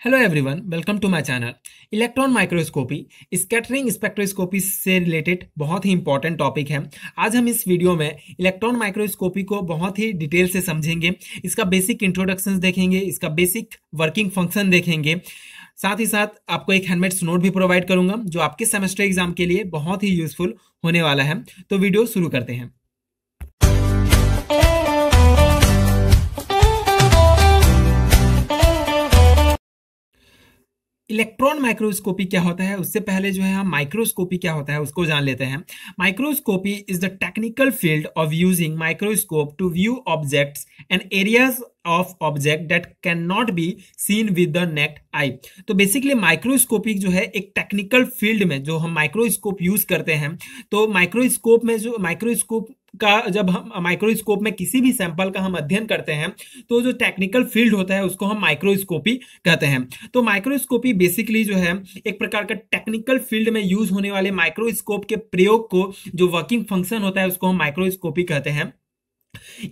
Hello everyone welcome to my channel electron microscopy scattering spectroscopy से related बहुत ही important topic है। आज हम इस वीडियो में इलेक्ट्रॉन माइक्रोस्कोपी को बहुत ही डिटेल से समझेंगे। इसका बेसिक इंट्रोडक्शन देखेंगे, इसका बेसिक वर्किंग फ़ंक्शन देखेंगे। साथ ही साथ आपको एक हैंडमेड नोट भी प्रोवाइड करूँगा, जो आपके सेमेस्टर एग्ज़ाम के लिए बहुत ही यूजफुल होने वाला है। तो वीडियो शुरू करते हैं। इलेक्ट्रॉन माइक्रोस्कोपी क्या होता है? उससे पहले जो है हम माइक्रोस्कोपी क्या होता है, उसको जान लेते हैं। Microscopy is the technical field of using microscope to view objects and areas of object that can not be seen with the naked eye तो बेसिकली माइक्रोस्कोपिक जो है एक टेक्निकल फ़ील्ड में जो हम माइक्रोस्कोप यूज़ करते हैं तो माइक्रोस्कोप में जो माइक्रोस्कोप का जब हम माइक्रोस्कोप में किसी भी सैंपल का हम अध्ययन करते हैं तो जो टेक्निकल फ़ील्ड होता है, उसको हम माइक्रोस्कोपी कहते हैं। तो माइक्रोस्कोपी बेसिकली जो है, एक प्रकार का टेक्निकल फ़ील्ड में यूज़ होने वाले माइक्रोस्कोप के प्रयोग को, जो वर्किंग फ़ंक्शन होता है, उसको हम माइक्रोस्कोपी कहते हैं।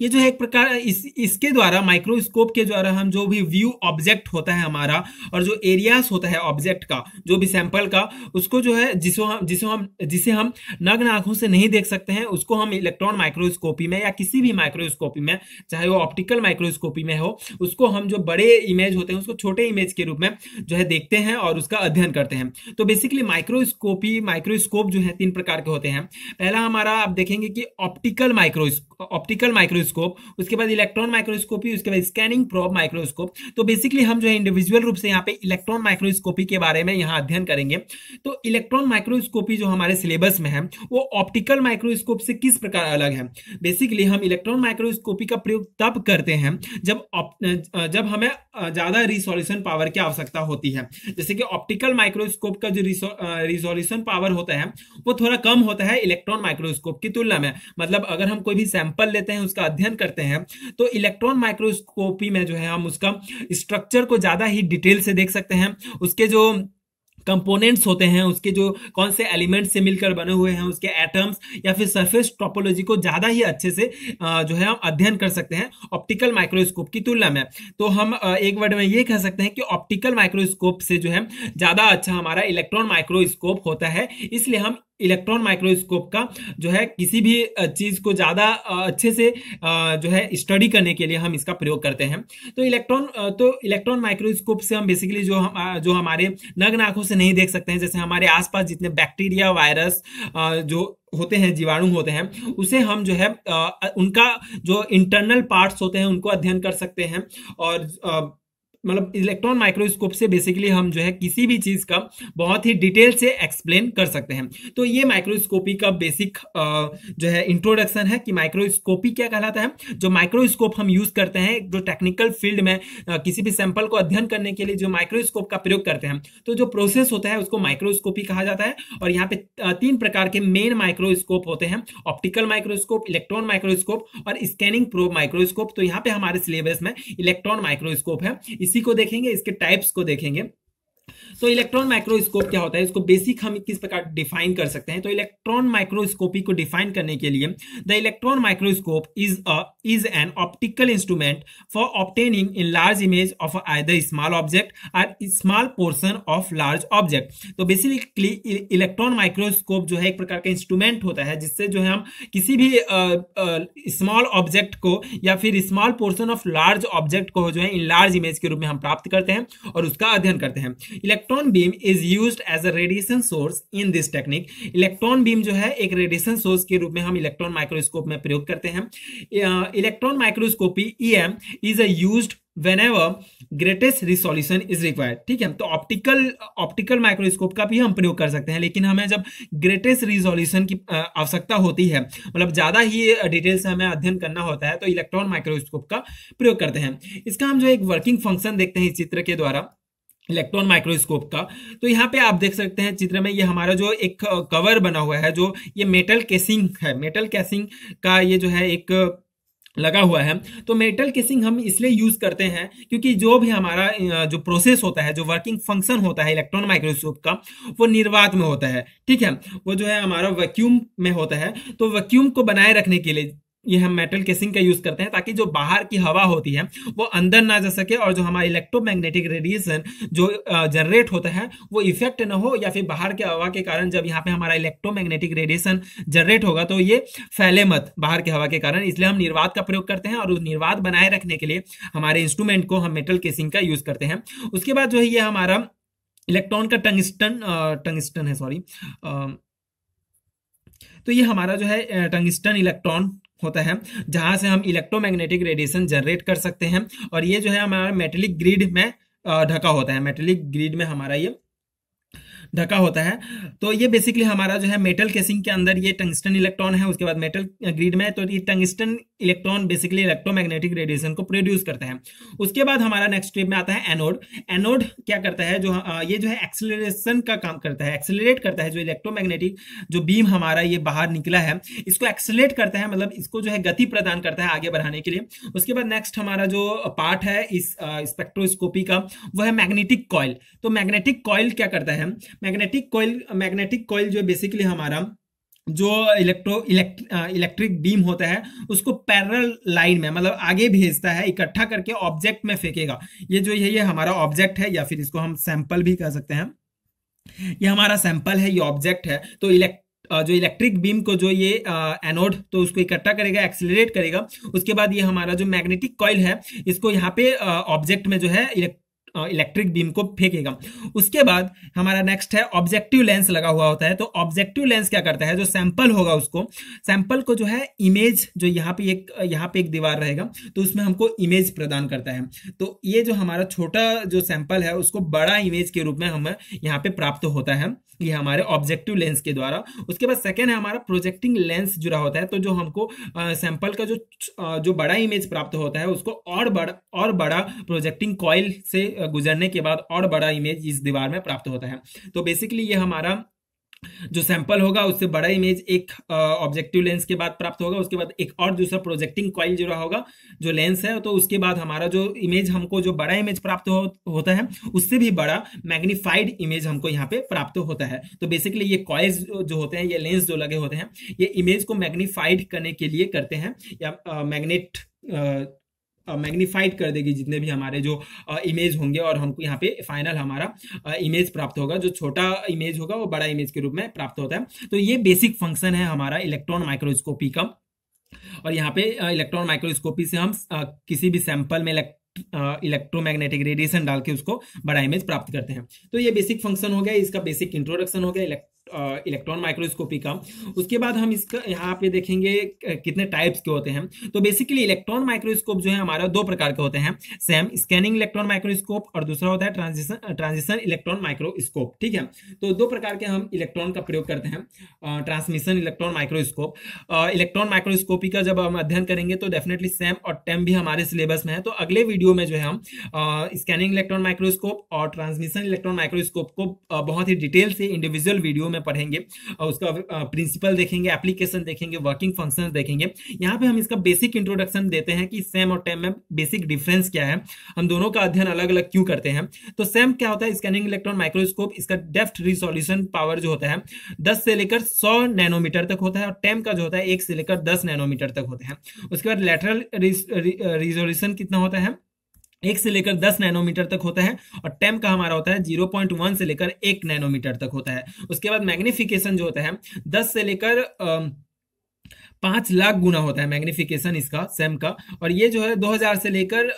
ये जो है एक प्रकार, इस, इसके द्वारा माइक्रोस्कोप के द्वारा हम जो भी व्यू ऑब्जेक्ट होता है हमारा, और जो एरियाज़ होता है ऑब्जेक्ट का, जो भी सैंपल का, उसको जो है, जिसको हम जिसको हम, जिसे हम नग्न आँखों से नहीं देख सकते हैं, उसको हम इलेक्ट्रॉन माइक्रोस्कोपी में या किसी भी माइक्रोस्कोपी में, चाहे वो ऑप्टिकल माइक्रोस्कोपी में हो, उसको हम जो बड़े इमेज होते हैं, उसको छोटे इमेज के रूप में जो है देखते हैं और उसका अध्ययन करते हैं। तो बेसिकली माइक्रोस्कोपी माइक्रोस्कोप जो है तीन प्रकार के होते हैं। पहला हमारा आप देखेंगे कि ऑप्टिकल माइक्रोस्कोप ऑप्टिकल माइक्रोस्कोप उसके बाद इलेक्ट्रॉन माइक्रोस्कोपी उसके बाद स्कैनिंग प्रोब माइक्रोस्कोप तो बेसिकली हम जो है इंडिविजुअल रूप से यहाँ पे इलेक्ट्रॉन माइक्रोस्कोपी के बारे में यहाँ अध्ययन करेंगे। तो इलेक्ट्रॉन माइक्रोस्कोपी जो हमारे सिलेबस में है, वो ऑप्टिकल माइक्रोस्कोप से किस प्रकार अलग है? बेसिकली हम इलेक्ट्रॉन माइक्रोस्कोपी का प्रयोग तब करते हैं जब जब हमें ज़्यादा रिसोल्यूशन पावर की आवश्यकता होती है। जैसे कि ऑप्टिकल माइक्रोस्कोप का जो रिसोल्यूशन पावर होता है, वो थोड़ा कम होता है इलेक्ट्रॉन माइक्रोस्कोप की तुलना में। मतलब अगर हम कोई भी सैंपल लेते हैं, उसका अध्ययन करते हैं तो इलेक्ट्रॉन माइक्रोस्कोपी में जो है हम उसका स्ट्रक्चर को ज़्यादा ही डिटेल से देख सकते हैं। उसके जो कंपोनेंट्स होते हैं, उसके जो कौन से एलिमेंट्स से मिलकर बने हुए हैं, उसके एटम्स या फिर सरफेस टोपोलॉजी को ज़्यादा ही अच्छे से जो है हम अध्ययन कर सकते हैं ऑप्टिकल माइक्रोस्कोप की तुलना में। तो हम एक वर्ड में ये कह सकते हैं कि ऑप्टिकल माइक्रोस्कोप से जो है ज़्यादा अच्छा हमारा इलेक्ट्रॉन माइक्रोस्कोप होता है, इसलिए हम इलेक्ट्रॉन माइक्रोस्कोप का जो है किसी भी चीज़ को ज़्यादा अच्छे से जो है स्टडी करने के लिए हम इसका प्रयोग करते हैं। तो इलेक्ट्रॉन तो इलेक्ट्रॉन माइक्रोस्कोप से हम बेसिकली जो हम जो हमारे नग्न आँखों से नहीं देख सकते हैं, जैसे हमारे आसपास जितने बैक्टीरिया वायरस जो होते हैं, जीवाणु होते हैं, उसे हम जो है उनका जो इंटरनल पार्ट्स होते हैं, उनको अध्ययन कर सकते हैं और मतलब इलेक्ट्रॉन माइक्रोस्कोप से बेसिकली हम जो है किसी भी चीज़ का बहुत ही डिटेल से एक्सप्लेन कर सकते हैं। तो ये माइक्रोस्कोपी का बेसिक जो है इंट्रोडक्शन है कि माइक्रोस्कोपी क्या कहलाता है? जो माइक्रोस्कोप हम यूज़ करते हैं, जो टेक्निकल फ़ील्ड में किसी भी सैंपल को अध्ययन करने के लिए जो माइक्रोस्कोप का प्रयोग करते हैं। तो जो प्रोसेस होता है उसको माइक्रोस्कोपी कहा जाता है और यहाँ पे तीन प्रकार के मेन माइक्रोस्कोप होते हैं ऑप्टिकल माइक्रोस्कोप इलेक्ट्रॉन माइक्रोस्कोप और स्कैनिंग प्रोब माइक्रोस्कोप तो यहाँ पे हमारे सिलेबस में इलेक्ट्रॉन माइक्रोस्कोप है। इसी इसी को देखेंगे इसके टाइप्स को देखेंगे। तो इलेक्ट्रॉन माइक्रोस्कोप क्या होता है? इसको बेसिक हम किस प्रकार डिफाइन कर सकते हैं? तो इलेक्ट्रॉन माइक्रोस्कोपी को डिफाइन करने के लिए the electron microscope is a is an optical instrument for obtaining in large image of either small object or small portion of large object तो बेसिकली इलेक्ट्रॉन माइक्रोस्कोप जो है एक प्रकार का इंस्ट्रूमेंट होता है, जिससे जो है हम किसी भी स्मॉल ऑब्जेक्ट को या फिर small portion of large object को जो है इन लार्ज इमेज के रूप में हम प्राप्त करते हैं और उसका अध्ययन करते हैं। Electron beam is use as a radiation source in this technique electron beam जो है, एक रेडिएशन सोर्स के रूप में हम इलेक्ट्रॉन माइक्रोस्कोप में प्रयोग करते हैं। Electron microscopy E M is a use whenever greatest resolution is required ठीक है? तो ऑप्टिकल ऑप्टिकल माइक्रोस्कोप का भी हम प्रयोग कर सकते हैं, लेकिन हमें जब ग्रेटेस्ट रिजोल्यूशन की आवश्यकता होती है मतलब ज़्यादा ही डिटेल से हमें अध्ययन करना होता है तो इलेक्ट्रॉन माइक्रोस्कोप का प्रयोग करते हैं। इसका हम जो एक वर्किंग फ़ंक्शन देखते हैं इस चित्र के द्वारा इलेक्ट्रॉन माइक्रोस्कोप का। तो यहाँ पे आप देख सकते हैं चित्र में ये हमारा जो एक कवर बना हुआ है, जो ये मेटल केसिंग है। मेटल केसिंग का ये जो है एक लगा हुआ है। तो मेटल केसिंग हम इसलिए यूज़ करते हैं क्योंकि जो भी हमारा जो प्रोसेस होता है, जो वर्किंग फ़ंक्शन होता है इलेक्ट्रॉन माइक्रोस्कोप का, वो निर्वात में होता है। ठीक है? वो जो है हमारा वैक्यूम में होता है। तो वैक्यूम को बनाए रखने के लिए ये हम मेटल केसिंग का यूज़ करते हैं ताकि जो बाहर की हवा होती है, वो अंदर ना जा सके और जो हमारा इलेक्ट्रोमैग्नेटिक रेडिएशन जो जनरेट होता है, वो इफ़ेक्ट ना हो या फिर बाहर के हवा के कारण जब यहाँ पे हमारा इलेक्ट्रोमैग्नेटिक रेडिएशन जनरेट होगा तो ये फैले मत बाहर के हवा के कारण। इसलिए हम निर्वात का प्रयोग करते हैं और उस निर्वात बनाए रखने के लिए हमारे इंस्ट्रूमेंट को हम मेटल केसिंग का यूज़ करते हैं। उसके बाद जो है ये हमारा इलेक्ट्रॉन का टंगस्टन टंगस्टन है सॉरी तो ये हमारा जो है टंगस्टन इलेक्ट्रॉन होता है, जहाँ से हम इलेक्ट्रोमैग्नेटिक रेडिएशन जनरेट कर सकते हैं। और ये जो है हमारा मेटेलिक ग्रिड में ढका होता है। मेटेलिक ग्रिड में हमारा ये ढका होता है। तो ये बेसिकली हमारा जो है मेटल केसिंग के अंदर ये टंगस्टन इलेक्ट्रॉन है, उसके बाद मेटल ग्रिड में तो ये tungsten electron basically electromagnetic radiation को प्रोड्यूस करता है। उसके बाद हमारा नेक्स्ट स्टेप में आता है एनोड एनोड क्या करता है? जो ये जो है एक्सेलरेशन का काम करता है। एक्सेलरेट करता है जो इलेक्ट्रोमैग्नेटिक जो बीम हमारा ये बाहर निकला है, इसको एक्सेलरेट करता है मतलब इसको जो है गति प्रदान करता है आगे बढ़ाने के लिए। उसके बाद नेक्स्ट हमारा जो पार्ट है इस स्पेक्ट्रोस्कोपी का, वो है मैग्नेटिक कॉयल तो मैग्नेटिक कॉयल क्या करता है? मैग्नेटिक कॉइल मैग्नेटिक कॉइल जो बेसिकली हमारा जो इलेक्ट्रो इलेक्ट्रिक बीम होता है, उसको पैरल लाइन में मतलब आगे भेजता है, इकट्ठा करके ऑब्जेक्ट में फेंकेगा। ये जो ये ये हमारा ऑब्जेक्ट है, या फिर इसको हम सैंपल भी कह सकते हैं। ये हमारा सैंपल है, ये ऑब्जेक्ट है तो इलेक्ट जो इलेक्ट्रिक बीम को जो ये एनोड तो उसको इकट्ठा करेगा एक्सिलरेट करेगा। उसके बाद ये हमारा जो मैग्नेटिक कॉइल है, इसको यहाँ पे ऑब्जेक्ट में जो है इलेक्ट्रिक बीम को फेंकेगा। उसके बाद हमारा नेक्स्ट है ऑब्जेक्टिव लेंस लगा हुआ होता है। तो ऑब्जेक्टिव लेंस क्या करता है? जो सैंपल होगा उसको सैंपल को जो है इमेज जो यहाँ पे एक, यहाँ पे एक दीवार रहेगा तो उसमें हमको इमेज प्रदान करता है। तो ये जो हमारा छोटा जो सैंपल है, उसको बड़ा इमेज के रूप में हमें यहाँ पे प्राप्त होता है। ये हमारे ऑब्जेक्टिव लेंस के द्वारा। उसके बाद सेकेंड है, हमारा प्रोजेक्टिंग लेंस जुड़ा होता है। तो जो हमको सैंपल का जो जो बड़ा इमेज प्राप्त होता है, उसको और बड़ा और बड़ा प्रोजेक्टिंग कॉइल से गुजरने के बाद और बड़ा इमेज इस दीवार में प्राप्त होता है। तो बेसिकली ये हमारा जो सैंपल होगा उससे बड़ा इमेज एक ऑब्जेक्टिव लेंस के बाद प्राप्त होगा। उसके बाद एक और दूसरा प्रोजेक्टिंग कॉइल जो रहा होगा जो लेंस है तो उसके बाद हमारा जो इमेज हमको जो बड़ा इमेज प्राप्त हो, होता है उससे भी बड़ा मैग्नीफाइड इमेज हमको यहाँ पे प्राप्त होता है। तो बेसिकली ये कॉइल्स जो होते हैं ये लेंस जो लगे होते हैं ये इमेज को मैग्नीफाइड करने के लिए करते हैं या मैग्नेट मैग्नीफाइड कर देगी जितने भी हमारे जो इमेज होंगे और हमको यहाँ पे फाइनल हमारा इमेज प्राप्त होगा। जो छोटा इमेज होगा, वो बड़ा इमेज के रूप में प्राप्त होता है। तो ये बेसिक फ़ंक्शन है हमारा इलेक्ट्रॉन माइक्रोस्कोपी का। और यहाँ पे इलेक्ट्रॉन माइक्रोस्कोपी से हम किसी भी सैंपल में इलेक्ट्रोमैग्नेटिक रेडिएशन डाल के उसको बड़ा इमेज प्राप्त करते हैं। तो ये बेसिक फ़ंक्शन हो गया, इसका बेसिक इंट्रोडक्शन हो गया इलेक्ट्रॉन माइक्रोस्कोपी का। उसके बाद हम इसका, यहाँ पे देखेंगे कितने टाइप्स के होते हैं। तो बेसिकली इलेक्ट्रॉन माइक्रोस्कोप जो है, हमारा दो प्रकार के होते हैं। सेम स्कैनिंग इलेक्ट्रॉन माइक्रोस्कोप और दूसरा होता है ट्रांजिशन ट्रांजिशन इलेक्ट्रॉन माइक्रोस्कोप ठीक है? तो दो प्रकार के हम इलेक्ट्रॉन का प्रयोग करते हैं transmission electron microscope electron microscopy का जब हम अध्ययन करेंगे तो डेफिनेटली सेम और टेम भी हमारे सिलेबस में है। तो अगले वीडियो में जो है हम स्कैनिंग इलेक्ट्रॉन माइक्रोस्कोप और ट्रांसमिशन इलेक्ट्रॉन माइक्रोस्कोप को बहुत ही डिटेल से इंडिविजुअल वीडियो में पढ़ेंगे, और उसका प्रिंसिपल देखेंगे एप्लीकेशन देखेंगे वर्किंग फ़ंक्शन देखेंगे। यहाँ पे हम इसका बेसिक इंट्रोडक्शन देते हैं कि सेम और टेम में बेसिक डिफरेंस क्या है। हम दोनों का अध्ययन अलग अलग क्यों करते हैं। तो सेम क्या होता है? स्कैनिंग इलेक्ट्रॉन माइक्रोस्कोप इसका डेफ्ट रिसोल्यूशन पावर जो होता है, दस से लेकर सौ नैनोमीटर तक होता है, और टेम का जो होता है, एक से लेकर दस नैनोमीटर तक होता है। उसके बाद लेटरल रिजोल्यूशन कितना होता है? एक से लेकर दस नैनोमीटर तक होता है और टेम का हमारा होता है ज़ीरो पॉइंट वन से लेकर एक नैनोमीटर तक होता है। उसके बाद मैग्निफिकेशन जो होता है, दस से लेकर पाँच लाख गुना होता है मैग्निफिकेशन इसका सेम का। और ये जो है 2000 से लेकर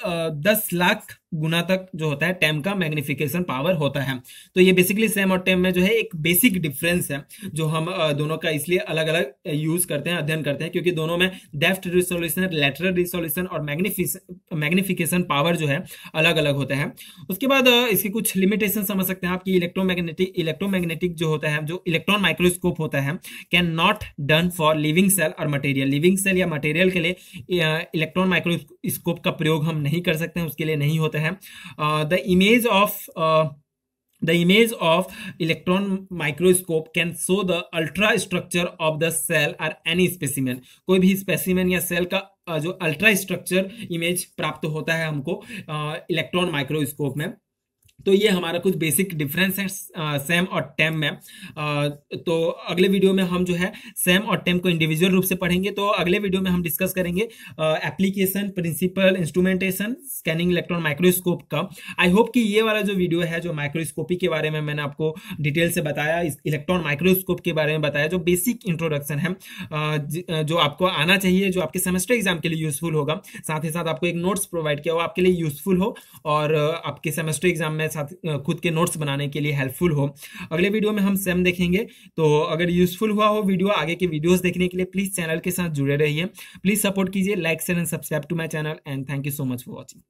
दस लाख गुना तक जो होता है टेम का मैग्निफिकेशन पावर होता है। तो ये बेसिकली सेम और टेम में जो है, एक बेसिक डिफरेंस है, जो हम दोनों का इसलिए अलग अलग यूज़ करते हैं, अध्ययन करते हैं, क्योंकि दोनों में डेफ्ट रिसोल्यूशन लेटरल रिसोल्यूशन और मैग्निफिकेशन पावर जो है अलग अलग होता है। उसके बाद इसकी कुछ लिमिटेशन समझ सकते हैं आपकी इलेक्ट्रोमैग्नेटिक इलेक्ट्रोमैग्नेटिक जो होता है, जो इलेक्ट्रॉन माइक्रोस्कोप होता है can not done for living cell और मटेरियल लिविंग सेल या मटेरियल के लिए इलेक्ट्रॉन माइक्रोस्कोप का प्रयोग हम नहीं कर सकते हैं उसके लिए नहीं होता है। The image of the image of electron microscope can show the ultra structure of the cell or any specimen. कोई भी specimen या cell का जो अल्ट्रा स्ट्रक्चर इमेज प्राप्त होता है हमको इलेक्ट्रॉन माइक्रोस्कोप में। तो ये हमारा कुछ बेसिक डिफरेंस है सेम और टेम में तो अगले वीडियो में हम जो है सेम और टेम को इंडिविजुअल रूप से पढ़ेंगे। तो अगले वीडियो में हम डिस्कस करेंगे application principle instrumentation scanning electron microscope का। आई होप कि ये वाला जो वीडियो है, जो माइक्रोस्कोपी के बारे में मैंने आपको डिटेल से बताया इलेक्ट्रॉन माइक्रोस्कोप के बारे में बताया, जो बेसिक इंट्रोडक्शन है जो आपको आना चाहिए, जो आपके सेमेस्टर एग्ज़ाम के लिए यूजफुल होगा। साथ ही साथ आपको एक नोट्स प्रोवाइड किया वो आपके लिए यूजफुल हो, और आपके सेमेस्टर एग्ज़ाम में साथ खुद के नोट्स बनाने के लिए हेल्पफुल हो। अगले वीडियो में हम सेम देखेंगे। तो अगर यूजफुल हुआ हो वीडियो आगे के वीडियोस देखने के लिए प्लीज़ चैनल के साथ जुड़े रहिए। प्लीज़ सपोर्ट कीजिए like and subscribe to my channel and thank you so much for watching